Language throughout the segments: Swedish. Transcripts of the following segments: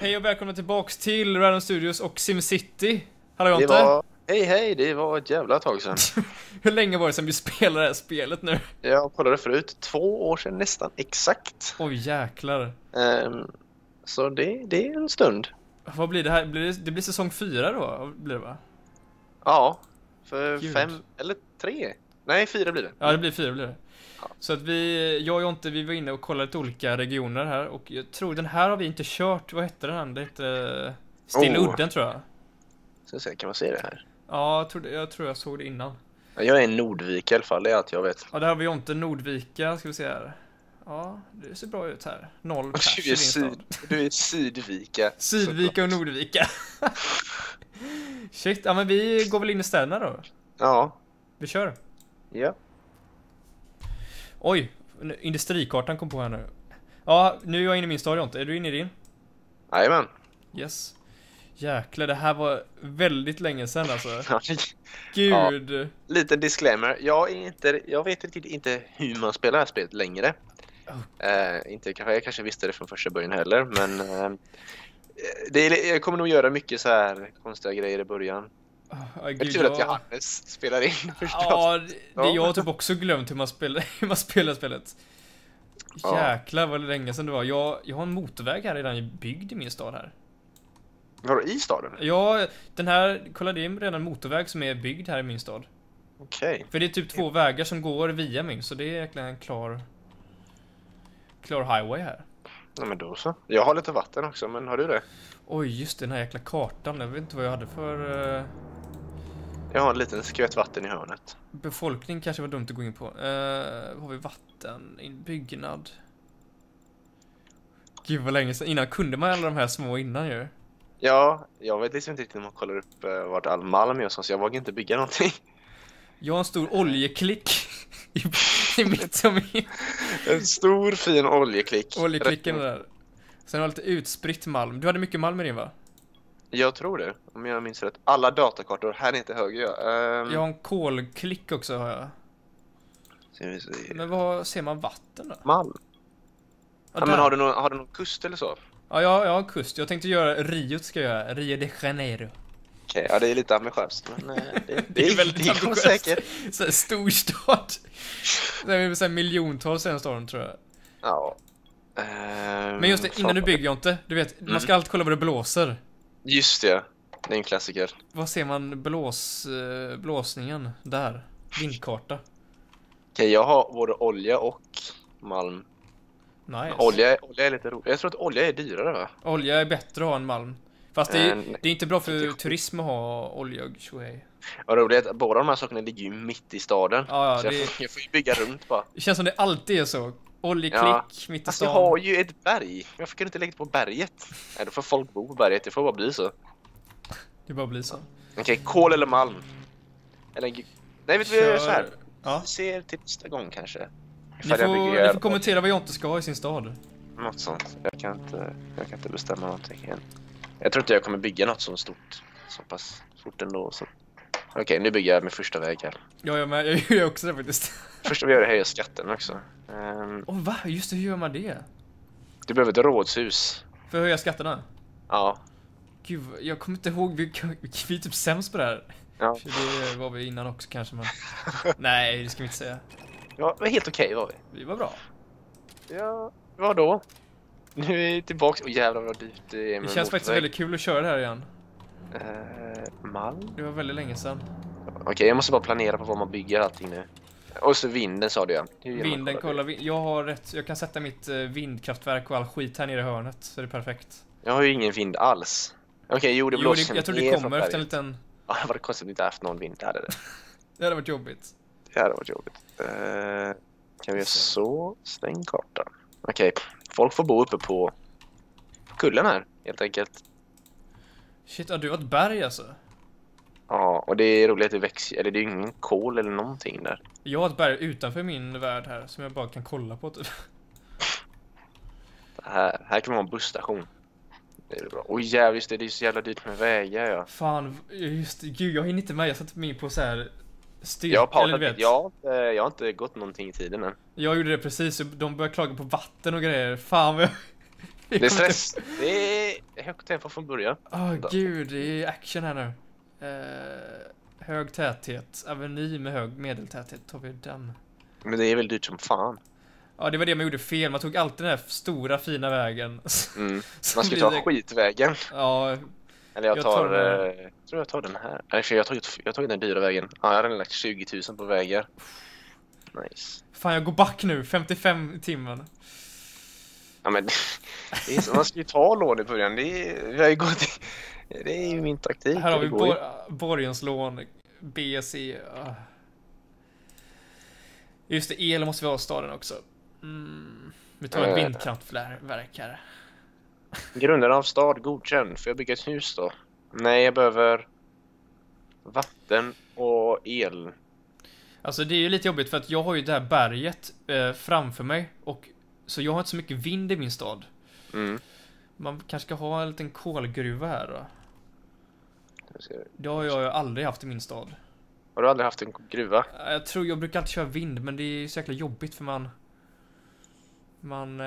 Hej och välkomna tillbaks till Random Studios och SimCity. Hallå Jonte! var... Hej hej, det var ett jävla tag sedan. Hur länge var det sedan vi spelade det här spelet nu? Jag kollade förut, två år sedan nästan exakt. Oj jäklar. Ehm, så det, det är en stund. Vad blir det här? Blir det, det blir säsong fyra då? Blir det va? Ja, för Gud. fem eller tre? Nej, fyra blir det. Ja det blir fyra blir det. Så att vi, jag och Jonte, vi var inne och kollade lite olika regioner här och jag tror den här har vi inte kört. Vad hette den? Det hette Stilla Oh. tror jag. Så se, kan man se det här? Ja, jag tror, jag tror jag såg det innan. Ja, Jag är i Nordvik i alla fall, det är allt jag vet. Ja, där har vi Jonte, Nordvika, ska vi se här. Ja, det ser bra ut här. Noll pers Du i är, din syd, du är Sydvika. Sydvika och Nordvika. Shit, ja men vi går väl in i städerna då. Ja, Vi kör. ja. Oj, industrikartan kom på här nu. Ja, nu är jag inne i min stad Jonte. Är du inne i din? Jajamän. Yes. Jäklar, det här var väldigt länge sedan alltså. Ja, Gud. Liten disclaimer, jag, är inte, jag vet riktigt inte hur man spelar det här spelet längre. Oh. Eh, inte, jag kanske visste det från första början heller, men eh, det jag kommer nog göra mycket så här konstiga grejer i början. Ah, Det är gud, tur att jag- Johannes spelar in första Ja, det, Ja. jag har typ också glömt hur man spelar, hur man spelar spelet. Jäklar vad länge sedan det var. Jag, jag har en motorväg här redan byggd i min stad här. Vadå, i staden? Ja, den här, kolla det är redan en motorväg som är byggd här i min stad. Okej. För det är typ två vägar som går via min, så det är egentligen en klar... Klar highway här. Ja, men då så. Jag har lite vatten också, men har du det? Oj, just det, den här jäkla kartan. Jag vet inte vad jag hade för... eh, Jag har en liten skvätt vatten i hörnet. befolkning kanske var dumt att gå in på. Uh, har vi vatten? En byggnad? Gud vad länge sedan. Innan kunde man alla de här små innan ju. Ja, jag vet liksom inte riktigt hur man kollar upp uh, vart all malm är och så, jag vågar inte bygga någonting. Jag har en stor oljeklick i, i mitt av min En stor fin oljeklick. oljeklicken där. Sen har jag lite utspritt malm. Du hade mycket malm i din va? Jag tror det, om jag minns rätt. Alla datakartor, här är inte höger ja. Um, Jag har en kolklick också har jag. Men vad ser man vatten då? Malm. Ja, men har du, någon, har du någon kust eller så? Ja, jag, jag har en kust. Jag tänkte göra Rio ska jag göra. Rio de Janeiro. Okej, ja det är lite ambitiöst men eh, det, Det är väldigt det ambitiöst. säkert. Så här storstad. Det är så här miljontals i den staden tror jag. Ja. Ehm, Men just det, innan du bygger Jonte. Du vet, man Mm. ska alltid kolla vad det blåser. Just det, det är en klassiker. Vad ser man blås, eh, blåsningen? Där. Vindkarta. Okej, jag har både olja och malm. Nice. Olja, olja är lite roligt. Jag tror att olja är dyrare va? Olja är bättre att ha än malm. Fast det är, Eh, det är inte bra för turism att ha olja och tjohej. Vad roligt att båda de här sakerna ligger ju mitt i staden. Ja, ja, så jag, det- får, jag får ju bygga runt bara. Det känns som det alltid är så. Oljeklick Ja. mitt i Alltså jag stan. har ju ett berg. Varför kan du inte lägga det på berget? Nej, då får folk bo på berget. Det får bara bli så. Det bara blir så. Okej, kol eller malm? Eller... Nej, vet jag gör så här? Ja. Vi ser till nästa gång kanske. Ni får, ni får kommentera vad Jonte ska ha i sin stad. Något sånt. Jag kan inte, jag kan inte bestämma någonting än. Jag tror inte jag kommer bygga något så stort. Så pass fort ändå. Så. Okej, nu bygger jag min första väg här. Ja, jag med. Jag gör också det faktiskt. Första vi gör är att höja skatten också. Ehm, Åh va? Just det, hur gör man det? du behöver ett rådshus. För att höja skatterna? Ja. Gud, jag kommer inte ihåg. Vi, vi är typ sämst på det här. Ja. För det var vi innan också kanske, men... Nej, det ska vi inte säga. Ja, men helt okej var vi. Vi var bra. Ja, vad då? Nu är vi tillbaka. Åh jävlar vad dyrt det är Det känns faktiskt väldigt kul att köra det här igen. Eh, malm? Det var väldigt länge sedan. Okej, jag måste bara planera på vad man bygger allting nu. Och så vinden sa du ja. Vinden, kolla. vi- Jag har rätt. Jag kan sätta mitt eh, vindkraftverk och all skit här nere i hörnet. Så det är perfekt. Jag har ju ingen vind alls. Okej, jo det Jo, blåser det, jag tror det kommer efter en liten... Ja, vad det konstigt att vi inte haft någon vind. Det hade det. Det hade varit jobbigt. Det hade varit jobbigt. Eh, kan vi göra så? Stäng kartan. Okej, folk får bo uppe på kullen här helt enkelt. Shit, ja, du har ett berg alltså? Ja, och det är roligt att det växer, eller det är ju ingen kol eller någonting där. Jag har ett berg utanför min värld här som jag bara kan kolla på typ. Det här, här kan man ha en busstation. Det är bra. Oj jävlar, just det, det är så jävla dyrt med vägar ja. Fan, just. Gud, jag hinner inte med. Jag satte mig in på så här styrka, Jag har, eller vet. jag, har inte- jag har inte gått någonting i tiden än. Jag gjorde det precis, de började klaga på vatten och grejer. Fan vad jag... Det är stress. Det är högt tempo från början. Åh Då. gud, det är action här nu. Eh, hög täthet, aveny med hög medeltäthet, tar vi den. Men det är väl dyrt som fan. Ja, det var det man gjorde fel, man tog alltid den här stora fina vägen. Mm. Man ska ta det- skitvägen. Ja, Eller jag Jag tar, tar eh, tror jag tar den här. Nej, för jag har tagit, jag har tagit den dyra vägen. Ja, jag har redan lagt 20 000 på vägar. Nice. fan jag går back nu, 55 i timmen. Ja, men det är så, man ska ju ta lån i början. Det är, vi har ju gått det är ju min taktik. Här har vi bor borgenslån, BSE. Just det, el måste vi ha i staden också. Mm. Vi tar ett Eh. vindkraftverk här. Grunden av stad godkänd. Får jag bygga ett hus då? Nej, jag behöver vatten och el. Alltså det är ju lite jobbigt för att jag har ju det här berget eh, framför mig och så jag har inte så mycket vind i min stad. Mm. Man kanske ska ha en liten kolgruva här då. Det har jag aldrig haft i min stad. Har du aldrig haft en gruva? Eh, Jag tror jag brukar alltid köra vind men det är så jäkla jobbigt för man... Man... Eh,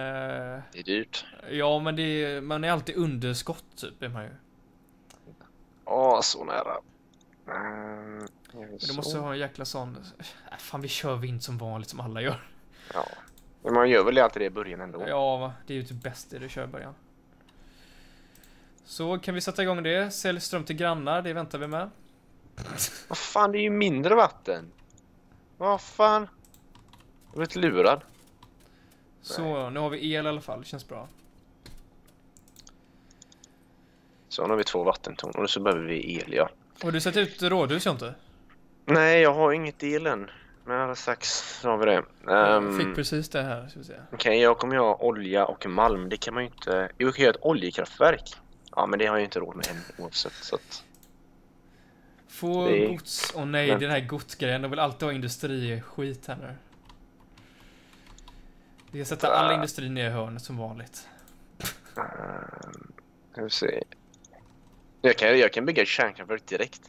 Det är dyrt. ja men det är, man är alltid underskott typ är man ju. Åh, så nära. Mm, Men du måste ha en jäkla sån... Äh, fan vi kör vind som vanligt som alla gör. Ja. Men man gör väl alltid det i början ändå? Ja, det är ju typ bäst det du kör i början. Så kan vi sätta igång det. Sälj ström till grannar, det väntar vi med. Vad fan, det är ju mindre vatten. Vad fan? Jag har blivit lurad. Så, nu har vi el i alla fall, det känns bra. Så nu har vi två vattentorn och så behöver vi el, ja. Har du sett ut rådhus inte? Nej, jag har inget el än. Men alldeles strax så har vi det. Um, fick precis det här, vi. Okej, jag kommer ju ha olja och malm. Det kan man ju inte... Jo, jag kan göra ett oljekraftverk. Ja, men det har jag ju inte råd med än oavsett. Så att... Få Det gods, åh nej, Men- den här godsgrejen, de vill alltid ha industriskit här nu. Vi ska sätta all Ah. industri ner i hörnet som vanligt. Um, ska vi se. Jag kan, jag kan bygga ett kärnkraftverk direkt.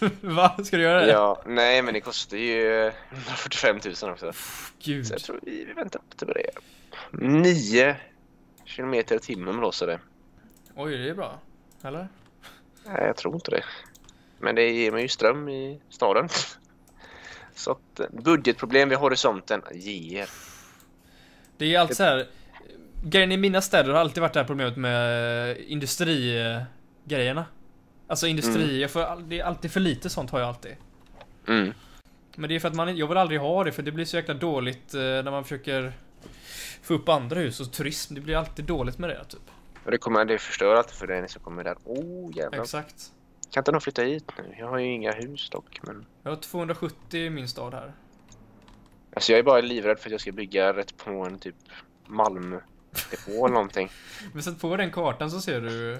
Va? Ska du göra det? Ja, nej, men det kostar ju eh, 145 000 också. Gud. Så jag tror vi, vi väntar på det. börjar. 9 kilometer i timmen blåser det. Oj, det är bra. Eller? Nej, jag tror inte det. Men det ger mig ju ström i staden. Så att eh, budgetproblem vid horisonten ger. Det är alltid så här. Grejen i mina städer har alltid varit det här problemet med industrigrejerna. Alltså industri, Mm. jag får, det är alltid för lite sånt har jag alltid. Mm. Men det är för att man, jag vill aldrig ha det för det blir så jäkla dåligt eh, när man försöker få upp andra hus och turism. Det blir alltid dåligt med det typ. Och det kommer det förstör alltid för dig som kommer där. Oh jävlar. Exakt. Kan inte de flytta hit nu? Jag har ju inga hus dock. Men... Jag har 270 i min stad här. Alltså jag är bara livrädd för att jag ska bygga rätt på en typ malmdepå eller någonting. Men sätt på den kartan så ser du.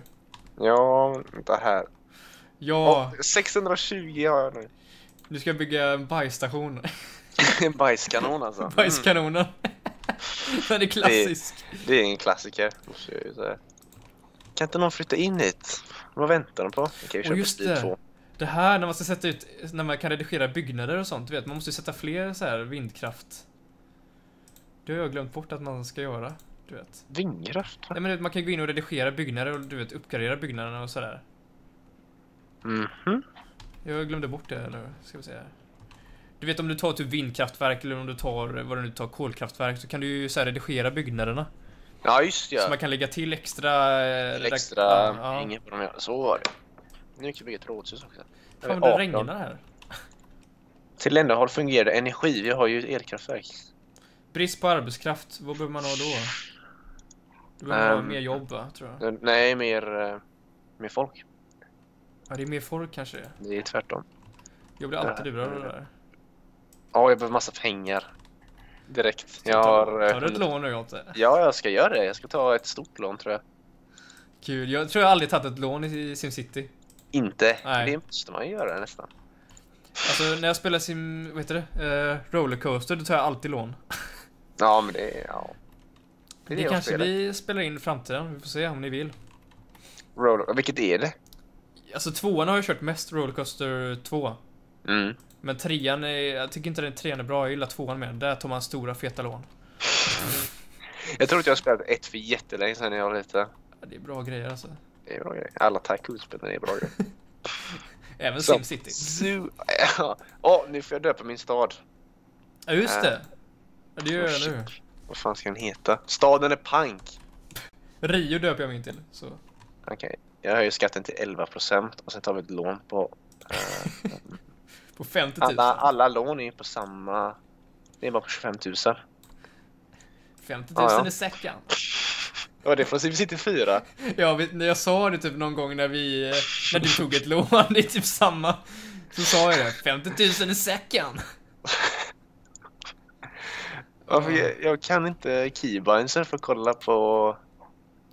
Ja, vänta här. Ja, Åh, 620 har jag nu. du ska bygga en bajsstation. En bajskanon alltså. Mm. Bajskanonen. Den är klassisk. Det är en klassiker. jag ju. Kan inte någon flytta in hit? Vad väntar de på? Okej, vi Och just det. 2. Det här när man ska sätta ut, när man kan redigera byggnader och sånt, du vet, man måste ju sätta fler så här vindkraft. Det har jag glömt bort att man ska göra, du vet. Vindkraft? Nej men du vet, man kan gå in och redigera byggnader och du vet, uppgradera byggnaderna och sådär. Mhm. Jag glömde bort det nu, ska vi se. Du vet om du tar typ vindkraftverk eller om du tar, vad du nu tar, kolkraftverk, så kan du ju så här redigera byggnaderna. Ja, just ja. Så man kan lägga till extra... eh, Till redak- extra ja, ja. pengar på de här. Så var det. Nu kan vi bygga ett rådhus också. Fan, Här det är 18. regnar här. Till ändamål fungerande energi. Vi har ju elkraftverk. Brist på arbetskraft, vad behöver man ha då? Du behöver ha Ehm, mer jobb va, tror jag. Eh, Nej, mer, eh, mer folk. Ja, det är mer folk kanske det är. Det är tvärtom. Jag blir alltid lurad av det där. Ja, jag behöver massa pengar. Direkt. Jag har... Eh, tar du ett lån nu Jonte? Ja, jag ska göra det. Jag ska ta ett stort lån tror jag. Kul, jag tror jag aldrig tagit ett lån i SimCity. Inte. Nej. Det måste man ju göra nästan. Alltså när jag spelar Sim, vad heter det? Uh, Rollercoaster, då tar jag alltid lån. Ja, men det är... Ja. Det, jag kanske spelar. vi spelar in i framtiden, vi får se om ni vill. Roller... Vilket är det? Alltså tvåan har jag kört mest Rollercoaster 2. Mm. Men trean är, jag tycker inte den trean är bra, jag gillar tvåan mer. Där tar man stora feta lån. Jag tror att jag har spelat ett för jättelänge sedan jag var lite. Ja, det är bra grejer alltså. Det är bra grejer. Alla Tycoon-spelen är bra grejer. Även SimCity. Zoo. Ja. Åh, nu får jag döpa min stad. Ja, just Äh. det. Ja, det gör jag Oh, nu. Vad fan ska den heta? Staden är pank. Rio döper jag min till. Så. Okej. Jag höjer skatten till 11% och sen tar vi ett lån på... eh, På 50 000. alla, alla lån är på samma... Det är bara på 25 000. 50 000 Ja, ja. i säcken. Ja, det är från SimCity 4. Ja, jag sa det typ någon gång när vi, eh, när du tog ett lån, det är typ samma. Så sa jag det, 50 000 i säcken. Varför, jag, jag kan inte keybinds för att kolla på...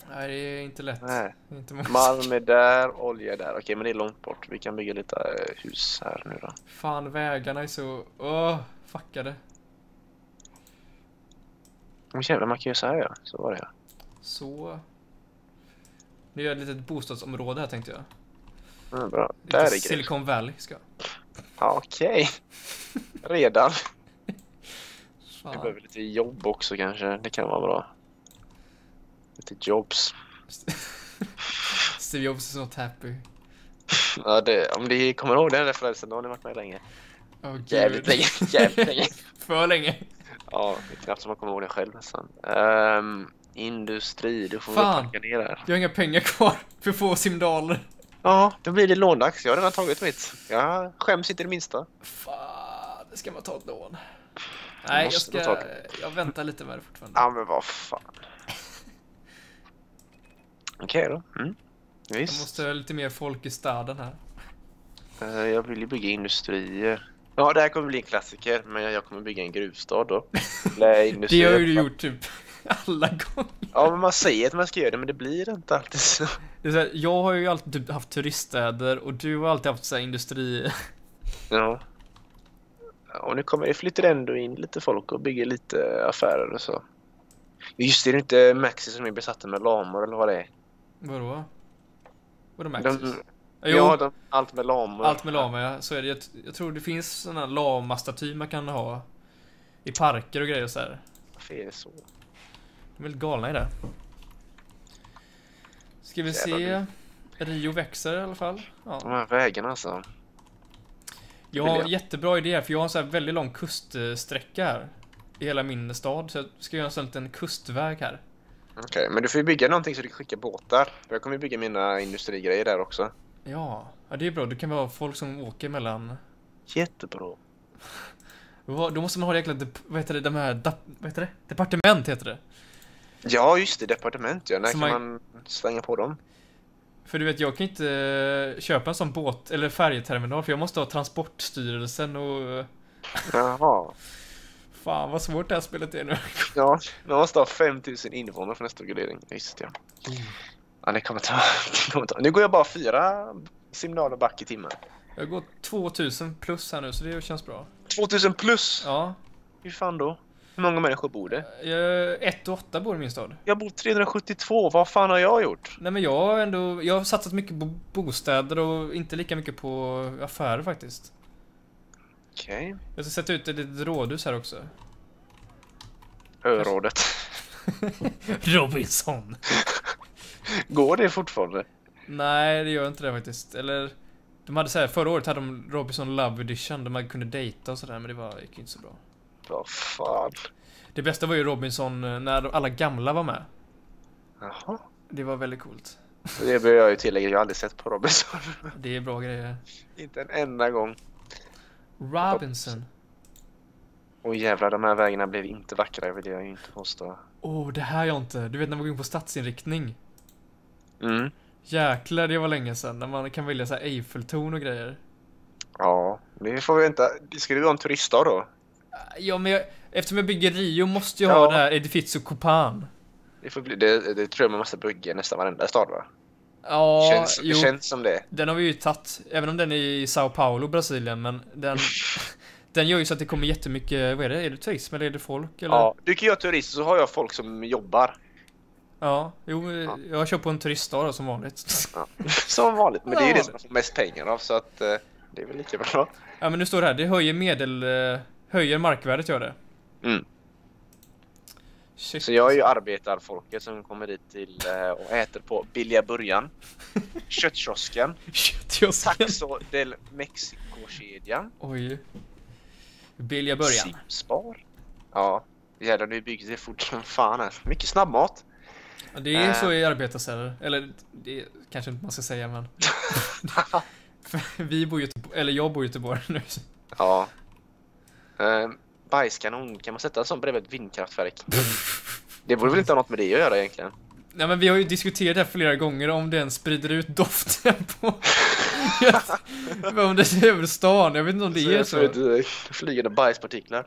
Nej, det är inte lätt. Nej. Är inte Malm är där, olja är där. Okej, men det är långt bort. Vi kan bygga lite eh, hus här nu då. Fan, vägarna är så, åh, fuckade. Åh jävlar, man kan göra så här ja. Så var det ja. Så. Nu gör jag ett litet bostadsområde här tänkte jag. Mm, bra. Lite Där är grejer. Silicon Valley ska. Ja, Okej. Redan. Vi behöver lite jobb också kanske. Det kan vara bra. Lite jobs. Steve Jobs is not happy. Ja, det, om ni kommer ihåg den referensen, då har ni varit med länge. Åh Jävligt länge. Jävligt länge. För länge. Ja, det är knappt som man kommer ihåg det själv nästan. Ehm, industri, du får Fan. väl packa ner där. Jag har inga pengar kvar för få simdaler. Ja, då blir det låndags. Jag har redan tagit mitt. Jag skäms inte det minsta. Fan, det ska man ta ett lån. Nej, jag ska... Jag väntar lite med det fortfarande. Ja, men vad fan. Okej då. Mm. Jag Visst. måste ha lite mer folk i staden här. Eh, jag vill ju bygga industrier. Ja, det här kommer bli en klassiker, men jag- jag kommer bygga en gruvstad då. Det industrier. har ju du gjort typ alla gånger. Ja, men man säger att man ska göra det, men det blir inte alltid så. Det är så här, jag har ju alltid typ haft turiststäder och du har alltid haft så här industri. Ja. Och nu kommer det flyttar ändå in lite folk och bygger lite affärer och så. Just det, det är inte Maxi som är besatta med lamor eller vad det är. Vadå? Vadå Maxis? De, jo, ja, de, allt med lamor. allt med lama ja, så är det. Jag, jag tror det finns såna lama-staty man kan ha i parker och grejer så här. Varför är det så? De är väldigt galna i det. Ska vi se. Jävlar, Rio växer i alla fall. De Ja. här vägarna alltså. Jag har en jättebra idé här, för jag har en så här väldigt lång kuststräcka här. I hela min stad, så jag ska göra en sån liten kustväg här. Okej, men du får ju bygga någonting så du kan skicka båtar. Jag kommer ju bygga mina industrigrejer där också. Ja, ja det är bra. Det kan vara folk som åker mellan... Jättebra. Då måste man ha jäkla... Vad heter det? De här... Vad heter det? Departement heter det. Ja, just det. Departement ja. När kan man- man... slänga på dem? För du vet, jag kan inte eh, köpa en sån båt eller färjeterminal för jag måste ha Transportstyrelsen och... Jaha. Fan vad svårt det här spelet är nu. Ja, man måste ha 5000 invånare för nästa gradering. Just ja. Ja, det kommer ta... Det kommer ta. Nu går jag bara fyra simulaler back i timmen. Jag går 2000 plus här nu så det känns bra. 2000 plus! Ja. Hur fan då? Hur många människor bor det? Jag, 1 och 8 bor i min stad. Jag bor 372, vad fan har jag gjort? Nej men jag har ändå, jag har satsat mycket på bostäder och inte lika mycket på affärer faktiskt. Okej. Jag ska sätta ut ett litet rådhus här också. Örådet. Robinson! Går det fortfarande? Nej, det gör inte det faktiskt. Eller, de hade så här, förra året hade de Robinson Love Edition där man kunde dejta och sådär, men det var, gick inte så bra. Vad fan? Det bästa var ju Robinson eh, när alla gamla var med. Jaha. Det var väldigt coolt. Det behöver jag ju tillägga, jag har aldrig sett på Robinson. Det är bra grejer. Inte en enda gång. Robinson. Och jävlar, de här vägarna blev inte vackra, vill jag inte påstå. Åh, oh, det här jag inte. Du vet när man går in på stadsinriktning. Mm. Jäklar, det var länge sedan. När man kan välja så här Eiffeltorn och grejer. Ja, det får vi vänta. Ska du ha en turiststad då? Ja, men jag, eftersom jag bygger Rio måste jag Ja. ha det här Edificio Copan. Det, får bli, det, det tror jag man måste bygga nästan varenda stad va? Ja, känns, jo. det känns som det. Den har vi ju tagit, även om den är i Sao Paulo, Brasilien, men den... den gör ju så att det kommer jättemycket, vad är det? Är det turism eller är det folk? Eller? Ja, du kan göra turist så har jag folk som jobbar. Ja, jo, Ja. jag kör på en turiststad då, som vanligt. Ja. Som vanligt, men det är ju Ja. det som man får mest pengar av så att eh, det är väl lika bra. Ja, men nu står det här, det höjer medel... eh, Höjer markvärdet gör det. Mm. Shit. Så jag är ju arbetarfolket som kommer dit till eh, och äter på billiga burgaren, köttkiosken, Köttkiosken. Taxo del Mexico-kedjan, Oj. Billiga början. Simspar. Ja, jävlar nu byggs det fort som fan här. Mycket snabbmat. Ja, Det är så Äh. i arbetarstäder. Eller det kanske inte man ska säga men. Vi bor Göteborg, eller jag bor i Göteborg nu. Ja. Eh, bajskanon, kan man sätta en sån bredvid ett vindkraftverk? Det borde väl inte ha något med det att göra egentligen? Nej men vi har ju diskuterat det här flera gånger om den sprider ut doften på... om det är över stan, jag vet inte om det är Så flygande bajspartiklar.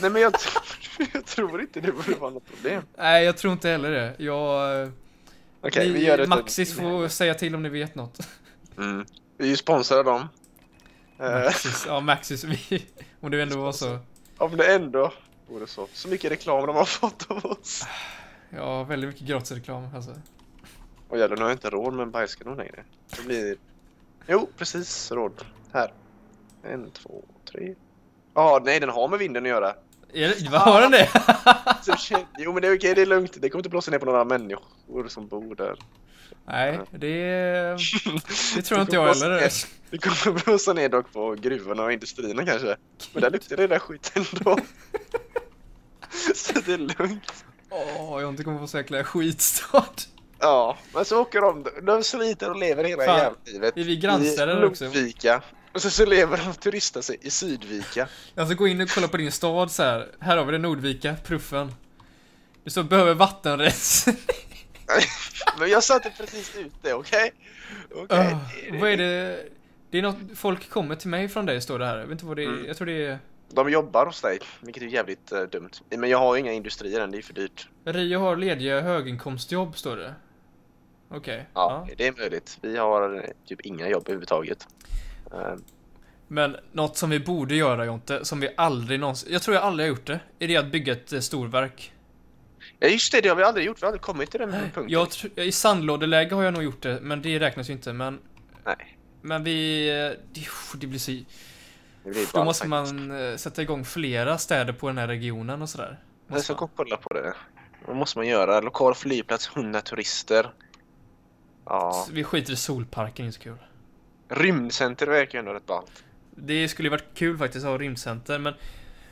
Nej men jag, jag tror inte det borde vara något problem. Nej jag tror inte heller det. Jag... eh, Okej, ni, vi gör det. Maxis får säga till om ni vet något. Mm. Vi är ju sponsrade dem. Eh, Maxis, ja Maxis, vi, om det ändå var så. Om det ändå vore så. Så mycket reklam de har fått av oss. Ja, väldigt mycket gratis reklam alltså. Och jävlar, nu har jag inte råd med en bajskanon längre. Det blir... Jo, precis råd. Här. En, två, tre. Ja, nej den har med vinden att göra. Är det, vad har den det? Jag Jo men det är okej, det är lugnt. Det kommer inte blåsa ner på några människor som bor där. Nej, det, det tror jag inte jag heller. Det kommer blåsa ner dock på gruvorna och industrierna kanske. Men där luktar det där skit ändå. Så det är lugnt. Åh, jag har inte kommit på så jäkla skitstart. Ja, men så åker de. De sliter och lever hela Fan, jävla livet. är vi grannstäder också? Ludvika. Och så, så lever de och turistar sig i Sydvika. Alltså gå in och kolla på din stad så här. Här har vi det Nordvika, Pruffen. Det står behöver vattenrens. Men jag satte precis ut det, okej? Okej. Ah, vad är det? Det är något, folk kommer till mig från dig står det här. Jag vet inte vad det är. Mm. Jag tror det är De jobbar hos dig, vilket är jävligt eh, dumt. Men jag har ju inga industrier än, det är för dyrt. Rio har lediga höginkomstjobb står det. Okej. Ja, det är möjligt. Vi har eh, typ inga jobb överhuvudtaget. Eh, Men något som vi borde göra Jonte, som vi aldrig någonsin, jag tror jag aldrig har gjort det, är det att bygga ett eh, storverk. Ja just det, det har vi aldrig gjort. Vi har aldrig kommit till den punkten. Jag, tr- I sandlådeläge har jag nog gjort det, men det räknas ju inte. Men, Nej, men vi, eh, det, det blir så, det blir då måste faktiskt. man sätta igång flera städer på den här regionen och sådär. Jag Måste ska gå och kolla på det. Vad måste man göra? Lokal flygplats, 100 turister. Ja. Vi skiter i solparken, inte så kul. Rymdcenter verkar ju ändå rätt ballt. Det skulle ju varit kul faktiskt att ha rymdcenter, men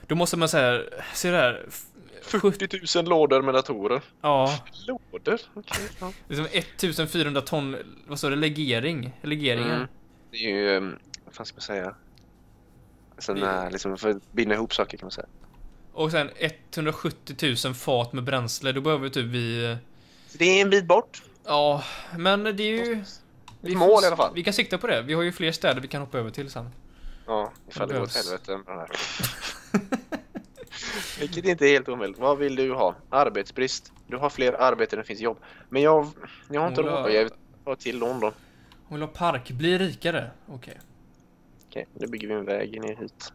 då måste man säga, se det här. f- 40 000 lådor med datorer. Ja, Lådor? Okej. ja. liksom 1400 ton, vad står det, legering? Legeringar. Mm. Det är ju, um, vad fan ska man säga? Det- här, liksom för att binda ihop saker kan man säga. Och sen 170 000 fat med bränsle, då behöver typ vi... Det är en bit bort. Ja, men det är ju... Ett mål i alla fall. Vi kan sikta på det. Vi har ju fler städer vi kan hoppa över till sen. Ja, ifall det går åt helvete med den här. Vilket inte är helt omöjligt. Vad vill du ha? Arbetsbrist. Du har fler arbeten än det finns jobb. Men jag, jag har inte råd. Jag har till London. Hon vill ha park, bli rikare. Okej. Okej, nu bygger vi en väg ner hit.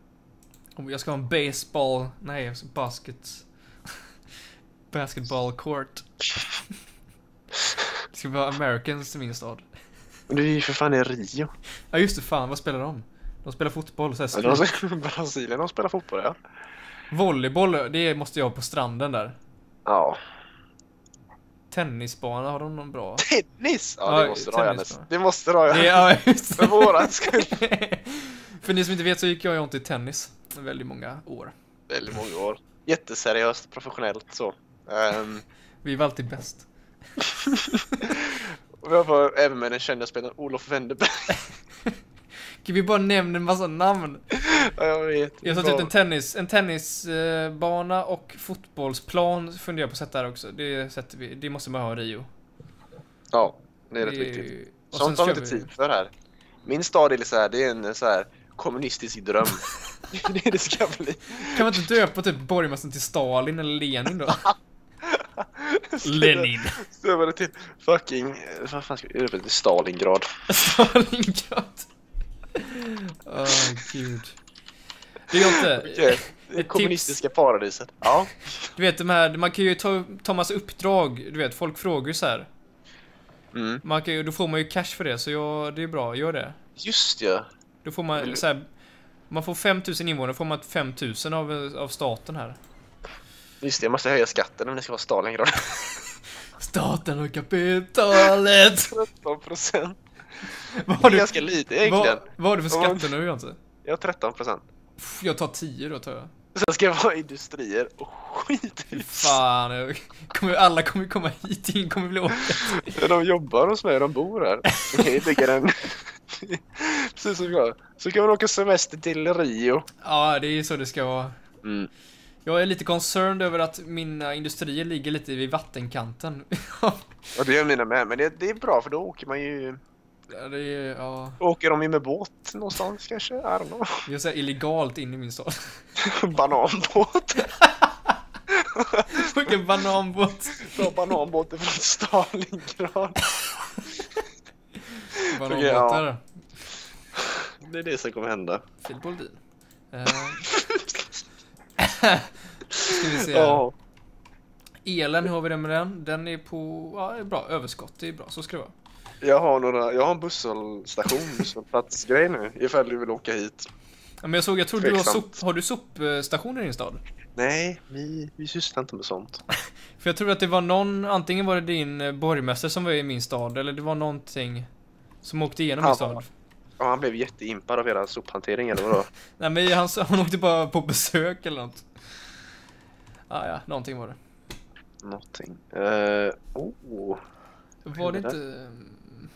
Jag ska ha en baseball... Nej, ska basket... Basketball court. Det ska vara Americans i min stad. Men du är ju för fan i Rio. Ja just det, fan vad spelar de? De spelar fotboll, så här Ja, de, Brasilien, de spelar fotboll ja. Volleyboll, det måste jag ha på stranden där. Ja. Tennisbana, har de någon bra? Tennis! Ja, Ja, det måste du ha Jannes. Det måste du ha Det, Jannes. ja, just För våran skull. För ni som inte vet så gick jag ju inte i tennis väldigt många år. Väldigt många år. Jätteseriöst, professionellt så. Um, Vi var alltid bäst. Och jag var även med den kända spelaren Olof Wennerberg. Kan vi bara nämna en massa namn? ja, jag vet. Jag sa typ en tennis, en tennisbana och fotbollsplan funderar jag på att sätta här också. Det sätter vi, det måste man ha i Rio. Ja, det är rätt Det- viktigt. och Sånt har vi inte tid för här. Min stad är så här, det är en så här kommunistisk dröm. det är det ska bli. Kan man inte döpa typ borgmästaren till Stalin eller Lenin då? Lenin. Stöva det till fucking, eh, vad fan ska vi till? Stalingrad. Stalingrad. Åh gud. Det är inte... Okej, det kommunistiska paradiset. Ja. Du vet de här, man kan ju ta, massa uppdrag, du vet folk frågar ju så här. Mm. Man kan ju, då får man ju cash för det, så jag, det är bra, gör det. Just ja. Då får man Vill- så här, man får 5000 invånare, får man 5000 av, av staten här. Just det, jag måste höja skatten om det ska vara Stalingrad. Staten och kapitalet! 13 procent. Det är du, ganska lite egentligen. vad, vad har du för skatter nu Jonte? Jag har 13 procent. Jag tar 10 då tar jag. Sen ska jag vara industrier och skithus. Fan, jag kommer, alla kommer komma hit, ingen kommer bli. Ja, de jobbar hos mig, de bor här. Okej, bygga den. Precis som jag. Så kan man åka semester till Rio. Ja, det är så det ska vara. Mm. Jag är lite concerned över att mina industrier ligger lite vid vattenkanten. Och det gör mina med, men det, det är bra för då åker man ju... Ja, det är, ja, Åker de ju med båt någonstans kanske? I don't know. jag säger illegalt in i min stad. Bananbåt. Vilken bananbåt! Bra bananbåten från Stalingrad. Bananbåtar. Det är det som kommer hända. Filip Boldin. Eh, ska vi se. Ja. Elen, hur har vi det med den? Den är på, ja, är bra. Överskott, det är bra. Så ska det vara. Jag har några, jag har en busshållstation, busshållplatsgrej nu, ifall du vill åka hit. Ja, men jag såg, jag tror du har sop, har du sopstation i din stad? Nej, vi, vi sysslar inte med sånt. För jag tror att det var någon, antingen var det din borgmästare som var i min stad, eller det var någonting som åkte igenom min stad. Ja, han blev jätteimpad av era sophantering eller vadå? Nej men han, han åkte bara på besök eller något. Ah, ja, någonting var det. Någonting. Uh, oh. Var det inte... mm,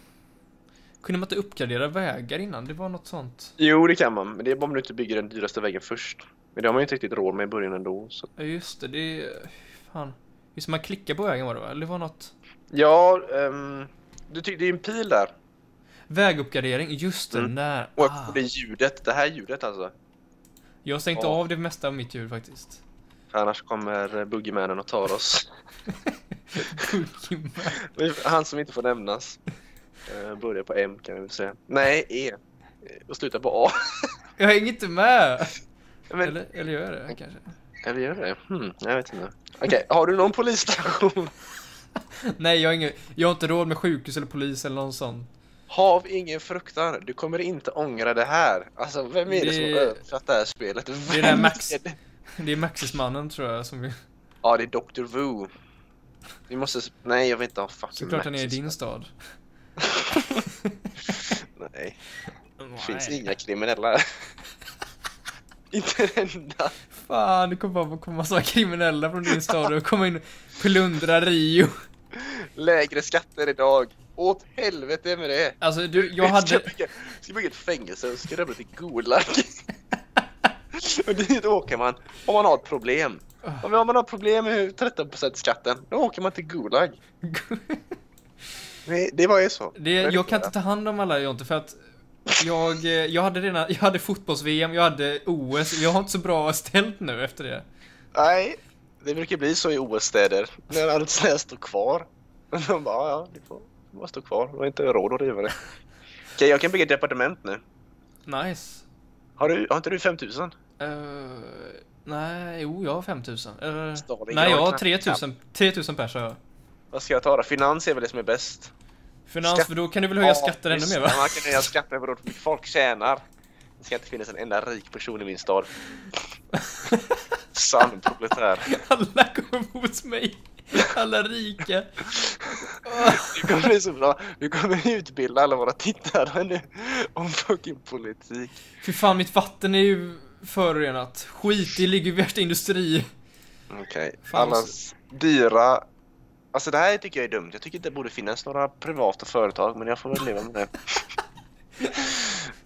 Kunde man inte uppgradera vägar innan? Det var något sånt. Jo, det kan man, men det är bara om du inte bygger den dyraste vägen först. Men det har man ju inte riktigt råd med i början ändå. Så. Ja just det, det är... Fan. Just man klickar på vägen var det va? Eller det var något... Ja, ehm, du tycker det är en pil där. Väguppgradering, just det, Mm. när... Och Ah. det ljudet, det här ljudet alltså. Jag har stängt Ja. av det mesta av mitt ljud faktiskt. För annars kommer Boogeymanen och tar oss. Han som inte får nämnas. Uh, börjar på M kan vi säga. Nej, E. Eh, Och slutar på A. jag hänger inte med! Men, eller, Eller, eller gör det kanske? gör det? Hmm, jag vet inte. Okej, har du någon polisstation? Nej, jag har, ingen, jag har inte råd med sjukhus eller polis eller någon sån. Hav ingen fruktan, du kommer inte ångra det här. Alltså, vem är det, som Det- har översatt det här spelet? Det är Vem Max. är det? Det är Maxismannen tror jag som vi... Ja, det är Dr. Wu. Vi måste... Nej, jag vill inte ha fucking Såklart han är i din stad. Nej, det finns inga kriminella inte en enda. Fan, det kommer bara komma massa kriminella från din stad och komma in och plundra Rio. Lägre skatter idag. Åt helvete med det. Alltså du, jag hade... Ska bygga, ska bygga ett fängelse och ska lämna till Gulag. och dit åker man om man har ett problem. Om man har problem med 13% skatten, då åker man till Gulag. Nej, det var ju så. Det, jag kan inte ta hand om alla Jonte för att jag, eh, jag hade redan, jag hade fotbolls-VM, jag hade OS, jag har inte så bra ställt nu efter det. Nej, det brukar bli så i OS-städer. När allt sånt här står kvar. De bara, ja, det får bara stå kvar. Du har inte råd att riva det. Okej, jag kan bygga ett departement nu. Nice. Har, du, har inte du 5000? Uh, nej, jo, jag har 5000. Eller, Stalingrad nej, jag har kan- 3000, 3000 pers har jag. Vad ska jag ta då? Finans är väl det som är bäst? Finans, Skatt- för då kan du väl höja skatter ännu mer va? Man kan höja skatter beroende på hur mycket folk tjänar. Det ska inte finnas en enda rik person i min stad. Sann proletär. Alla kommer hos mig. Alla rika. Det kommer bli så bra. Vi kommer utbilda alla våra tittare nu om fucking politik. Fy fan, mitt vatten är ju förorenat. Skit, det ligger vid värsta industri. Okej, Fan, allas dyra... Alltså det här tycker jag är dumt. Jag tycker inte det borde finnas några privata företag, men jag får väl leva med det.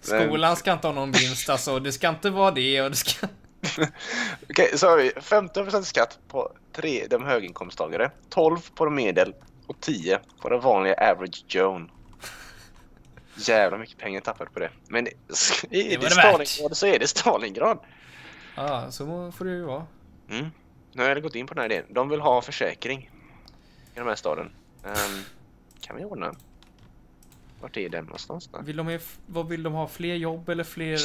Skolan ska inte ha någon vinst alltså. Det ska inte vara det och det ska... Okej, så har vi 15% skatt på tre, de höginkomsttagare, 12 på de medel och 10 på den vanliga average Joan. Jävla mycket pengar tappade på det. Men är Det det, Stalingrad så är det Stalingrad. Ja, så må- får det ju vara. Mm. Nu har jag gått in på den här idén. De vill ha försäkring i den här staden. Ehm, kan vi ordna? Vart är den någonstans då? Vill de ha, vad vill de ha? Fler jobb eller fler...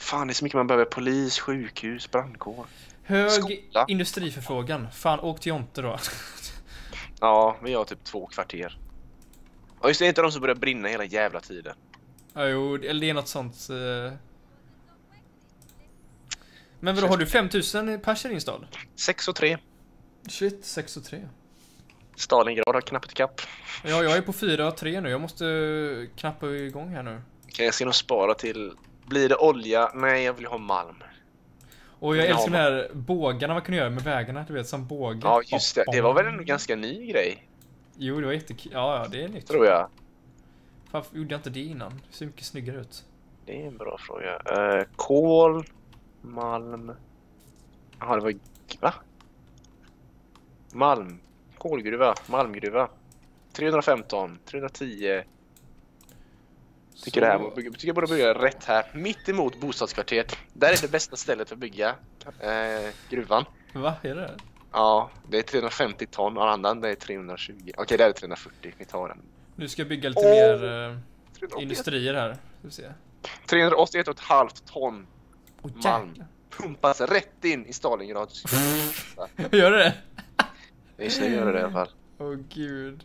Fan, det är så mycket man behöver. Polis, sjukhus, brandkår. Hög Skola. industriförfrågan. Fan, åk till Jonte då. Ja, vi har typ två kvarter. Ja, just det, är inte de som börjar brinna hela jävla tiden. Ja, jo, eller det är något sånt. eh. Men vadå, har du 5000 pers i din stad? 6 och 3. Shit, 6 och 3. Stalingrad har knappat ikapp. Ja, jag är på 4 och 3 nu. Jag måste knappa igång här nu. Okej, jag ska nog spara till... Blir det olja? Nej, jag vill ha malm. Och jag Ja, älskar de här bågarna man kunde göra med vägarna, du vet som båge. Ja, just det. Det var väl en ganska ny grej, Jo, det var jättekul. Ja, ja, det är nytt. tror jag. Varför gjorde jag inte det innan? Det ser mycket snyggare ut. Det är en bra fråga. Uh, kol, malm... Jaha, det var... Va? Malm. Kolgruva, malmgruva. 315, 310. Tycker, det här, tycker jag borde bygga rätt här. Mitt emot bostadskvarteret. Där är det bästa stället för att bygga eh, gruvan. Va, är det? Ja, det är 350 ton och annan det är 320. Okej, där är 340. Vi tar den. Nu ska jag bygga lite Åh! mer eh, 381, industrier här. Vi se. 381 och ett halvt ton Åh Malm. pumpas rätt in i Stalingrad. Gör det? Just nu gör det det i alla fall. Åh gud.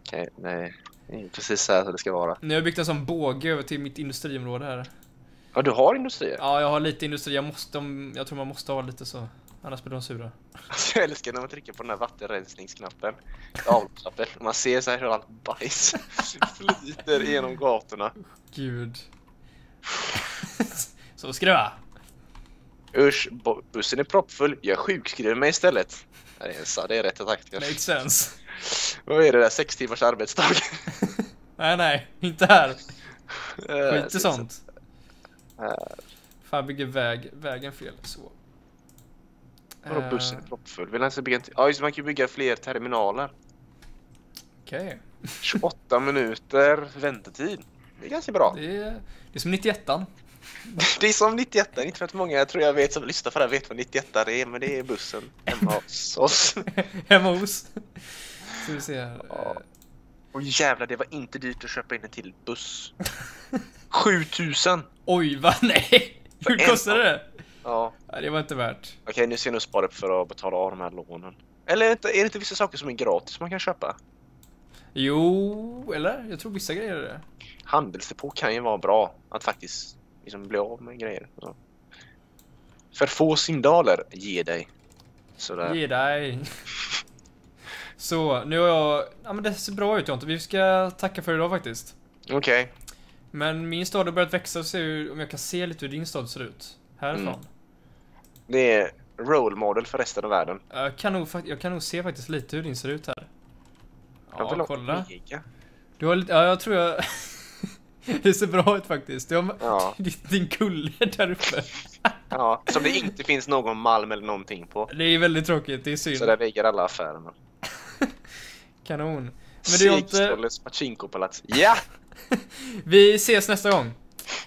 Okej, nej. Det är precis så här det ska vara. Nu har jag byggt en sån båge över till mitt industriområde här. Ja, du har industrier? Ja, jag har lite industri. Jag måste, jag tror man måste ha lite så. Annars blir de sura. Alltså, jag älskar när man trycker på den här vattenrensningsknappen. Avloppsknappen. Man ser så här hur allt bajs flyter genom gatorna. Gud. så vara. Usch, bussen är proppfull. Jag sjukskriver mig istället. Nej, det är rätt attack. Makes sense. Vad är det där? Sex timmars arbetsdag? Nej, nej. Inte här. Eh, Skit i sånt. Här. Fan, bygger väg, vägen fel. Så. Vadå Eh, bussen är proppfull? Vill han bygga en? Ja, just man kan ju bygga fler terminaler. Okej. 28 minuter väntetid. Det är ganska bra. Det, är, det är som 91 Det är som 91 inte för att många jag tror jag vet som lyssnar på det vet vad 91 är, men det är bussen hemma hos oss. Hemma hos. Ska vi se här. Ja. Och jävlar, det var inte dyrt att köpa in en till buss. 7000! Oj, vad? Nej! Hur kostade det? Ja, Nej, det var inte värt. okej nu ska jag nog spara upp för att betala av de här lånen. Eller är det, inte, vissa saker som är gratis man kan köpa? Jo, eller? Jag tror vissa grejer är det. Handelsdepå kan ju vara bra att faktiskt liksom bli av med grejer. Så. För få syndaler, ge dig. Sådär. Ge dig. Så, nu har jag... Ja men det ser bra ut Jonte. Vi ska tacka för idag faktiskt. Okej. Men min stad har börjat växa och se hur, om jag kan se lite hur din stad ser ut. Härifrån. Mm. Det är role model för resten av världen. Jag, kan nog, jag kan nog se faktiskt lite hur din ser ut här. Jag vill Ja, ha kolla. Du har lite, ja jag tror jag... det ser bra ut faktiskt. Du har Ja. din, kulle där uppe. Ja, som det inte finns någon malm eller någonting på. Det är väldigt tråkigt, det är synd. Så där ligger alla affärerna. Kanon. Men inte... Sigstolles Pachinko-palats. Ja, Vi ses nästa gång.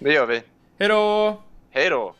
det gör vi. Hejdå! Hej då!